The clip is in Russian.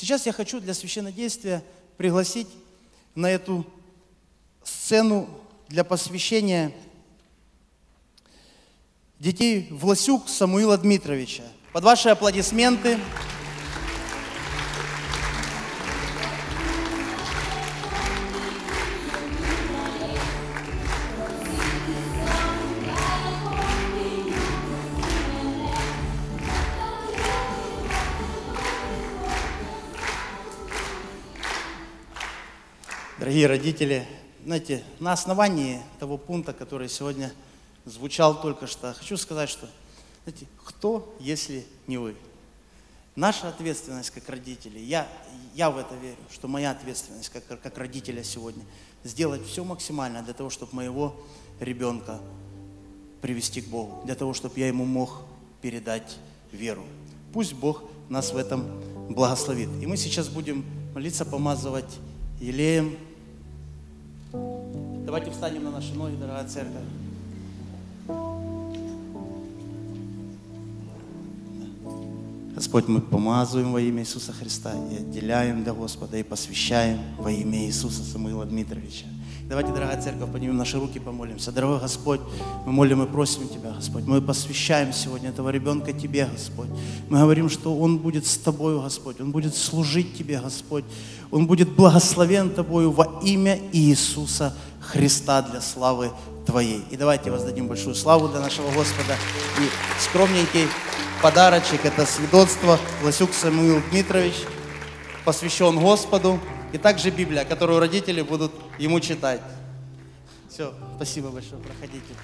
Сейчас я хочу для священнодействия пригласить на эту сцену для посвящения детей Власюк Самуила Дмитровича. Под ваши аплодисменты. Дорогие родители, знаете, на основании того пункта, который сегодня звучал только что, хочу сказать, что, знаете, кто, если не вы? Наша ответственность как родителей, я, я в это верю, что моя ответственность как, как родителя сегодня, сделать все максимально для того, чтобы моего ребенка привести к Богу, для того, чтобы я ему мог передать веру. Пусть Бог нас в этом благословит. И мы сейчас будем молиться, помазывать елеем. Давайте встанем на наши ноги, дорогая церковь. Господь, мы помазываем во имя Иисуса Христа и отделяем для Господа и посвящаем во имя Иисуса Самуила Дмитровича. Давайте, дорогая церковь, поднимем наши руки, помолимся. Дорогой Господь, мы молим и просим Тебя, Господь. Мы посвящаем сегодня этого ребенка Тебе, Господь. Мы говорим, что он будет с Тобою, Господь. Он будет служить Тебе, Господь. Он будет благословен Тобою во имя Иисуса Христа для славы Твоей. И давайте воздадим большую славу для нашего Господа. И скромненький подарочек, это свидетельство Лосюк Самуил Дмитрович, посвящен Господу. И также Библия, которую родители будут ему читать. Все, спасибо большое, проходите.